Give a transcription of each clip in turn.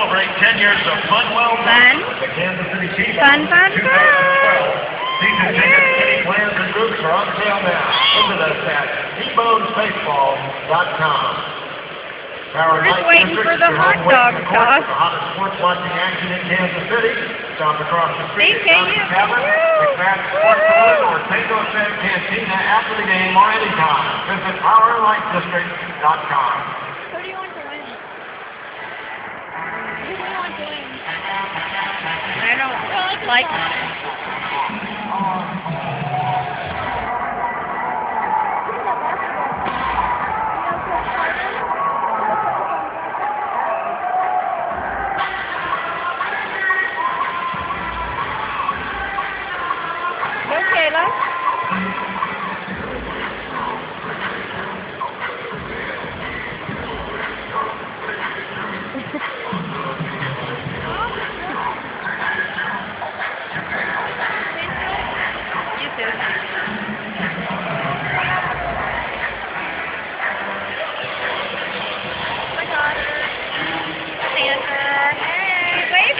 Celebrate 10 years of fun, well Fun. with the Kansas City Chiefs. Fun, fun, 2012. fun. Season tickets, city plans, and groups are on sale now. Visit us at tbonesbaseball.com. Power We're just Night waiting District for is the your hot home away dog from the court sauce. for The hottest sports watching action in Kansas City. Stop across the street See, at can you- Johnny Tavern, Woo! McFadden Sports Saloon, or Tengo Sed Cantina after the game or anytime. Visit PowerLightDistrict.com. Who do you I don't like Okay, love.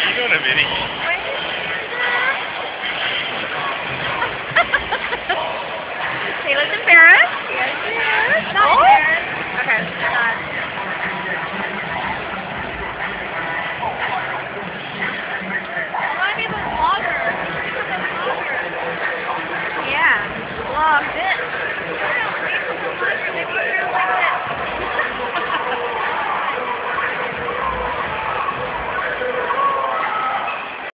you doing a video?